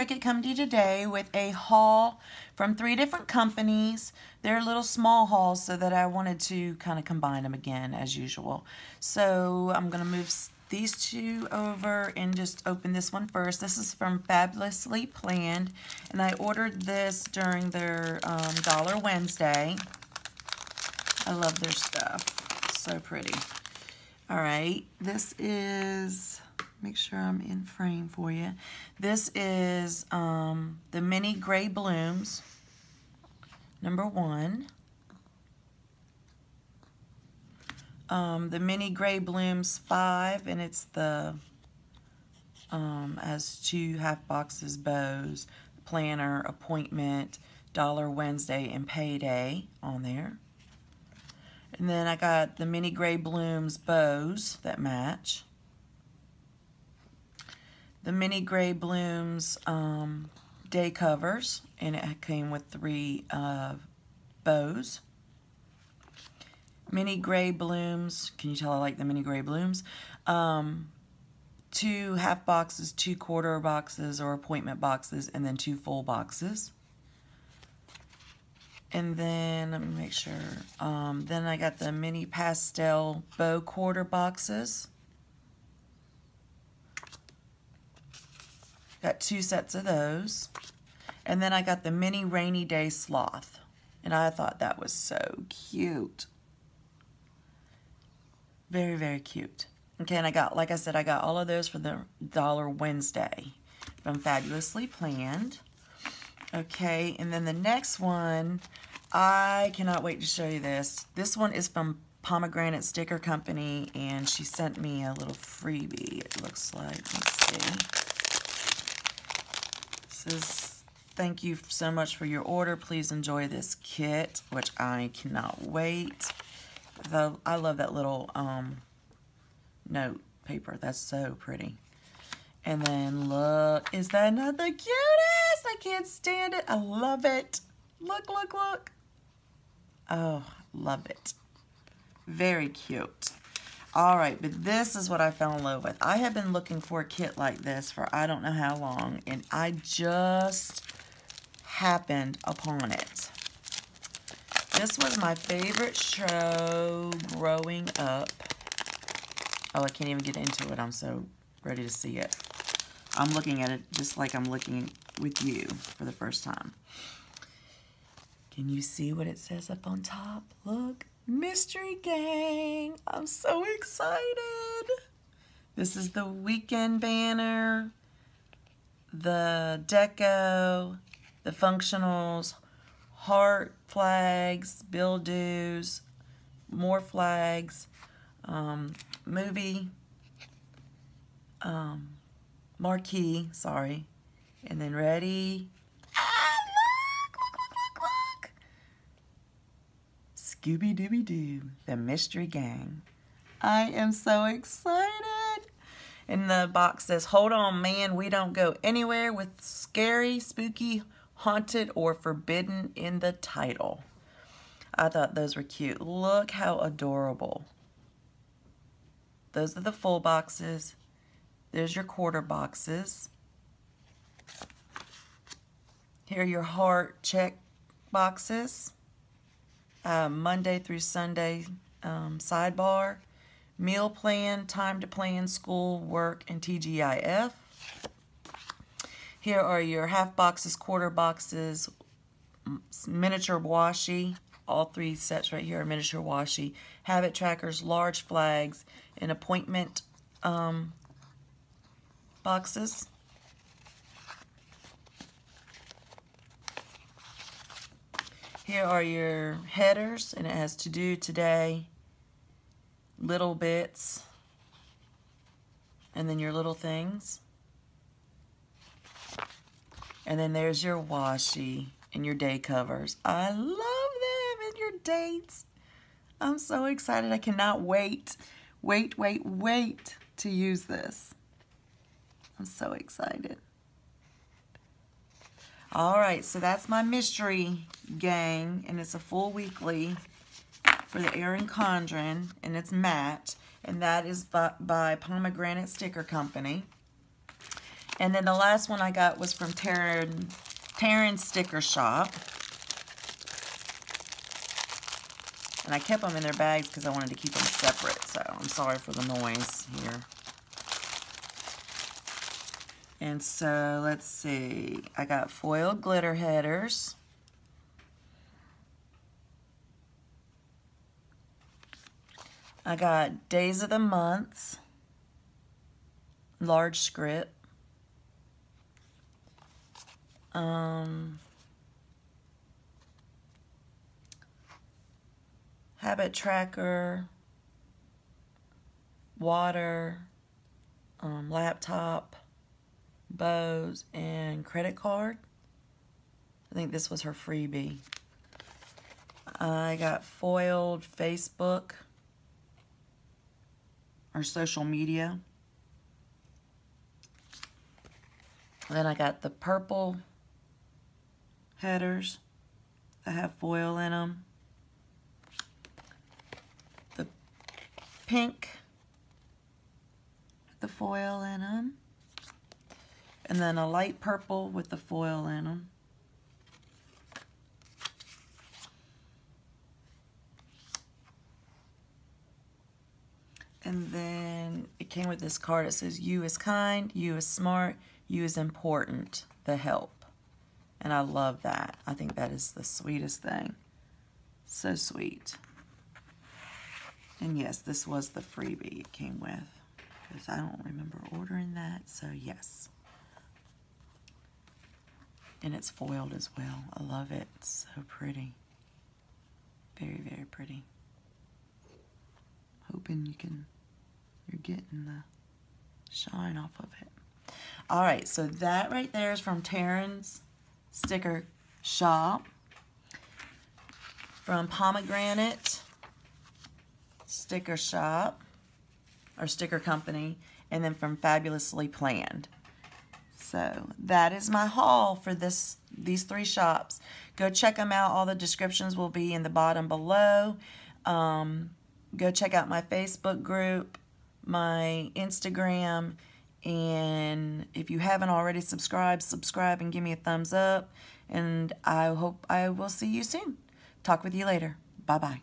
Crickett come to you today with a haul from three different companies. They're little small hauls so that I wanted to kind of combine them again as usual. So I'm going to move these two over and just open this one first. This is from Fabulously Planned and I ordered this during their um, Dollar Wednesday. I love their stuff. So pretty. All right, this is make sure I'm in frame for you. This is um, the Mini Gray Blooms, number one. Um, the Mini Gray Blooms 5, and it's the, um, as two half boxes bows, planner, appointment, Dollar Wednesday, and payday on there. And then I got the Mini Gray Blooms bows that match the Mini Gray Blooms um, day covers, and it came with three uh, bows. Mini Gray Blooms, can you tell I like the Mini Gray Blooms? Um, two half boxes, two quarter boxes or appointment boxes, and then two full boxes. And then, let me make sure, um, then I got the mini pastel bow quarter boxes. Got two sets of those. And then I got the mini rainy day sloth. And I thought that was so cute. Very, very cute. Okay, and I got, like I said, I got all of those for the Dollar Wednesday from Fabulously Planned. Okay, and then the next one, I cannot wait to show you this. This one is from Pomegranate Sticker Company, and she sent me a little freebie, it looks like. Let's see says, thank you so much for your order. Please enjoy this kit, which I cannot wait. The, I love that little um, note paper. That's so pretty. And then look, is that not the cutest? I can't stand it. I love it. Look, look, look. Oh, love it. Very cute. All right, but this is what I fell in love with. I have been looking for a kit like this for I don't know how long, and I just happened upon it. This was my favorite show growing up. Oh, I can't even get into it. I'm so ready to see it. I'm looking at it just like I'm looking with you for the first time. Can you see what it says up on top? Look. Mystery Gang. I'm so excited. This is the weekend banner, the deco, the functionals, heart flags, bill dues, more flags, um, movie, um, marquee, sorry, and then ready, Scooby-Dooby-Doo, the Mystery Gang. I am so excited. And the box says, hold on, man, we don't go anywhere with scary, spooky, haunted, or forbidden in the title. I thought those were cute. Look how adorable. Those are the full boxes. There's your quarter boxes. Here are your heart check boxes uh, Monday through Sunday um, sidebar, meal plan, time to plan, school, work, and TGIF. Here are your half boxes, quarter boxes, miniature washi. All three sets right here are miniature washi. Habit trackers, large flags, and appointment um, boxes. Here are your headers, and it has to do today, little bits, and then your little things. And then there's your washi and your day covers. I love them and your dates. I'm so excited. I cannot wait, wait, wait, wait to use this. I'm so excited. All right, so that's my mystery gang, and it's a full weekly for the Erin Condren, and it's matte, and that is by, by Pomegranate Sticker Company. And then the last one I got was from Tarin, Tarin Sticker Shop. And I kept them in their bags because I wanted to keep them separate. So I'm sorry for the noise here. And so let's see. I got foil glitter headers. I got days of the month. Large script. Um, habit tracker, water, um, laptop, bows, and credit card. I think this was her freebie. I got foiled Facebook or social media. then I got the purple headers that have foil in them. The pink, the foil in them. And then a light purple with the foil in them. And then it came with this card. It says, you is kind, you is smart, you is important, the help. And I love that. I think that is the sweetest thing. So sweet. And yes, this was the freebie it came with. Because I don't remember ordering that. So yes. And it's foiled as well. I love it. It's so pretty. Very, very pretty. Hoping you can, you're getting the shine off of it. All right, so that right there is from Tarin's sticker shop from Pomegranate Sticker Shop or Sticker Company and then from Fabulously Planned. So that is my haul for this these three shops. Go check them out. All the descriptions will be in the bottom below. Um, go check out my Facebook group, my Instagram, and if you haven't already subscribed, subscribe and give me a thumbs up. And I hope I will see you soon. Talk with you later. Bye-bye.